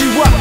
you up